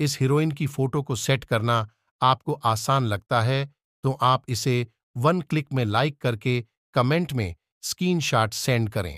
इस हीरोइन की फ़ोटो को सेट करना आपको आसान लगता है तो आप इसे वन क्लिक में लाइक करके कमेंट में स्क्रीनशॉट सेंड करें।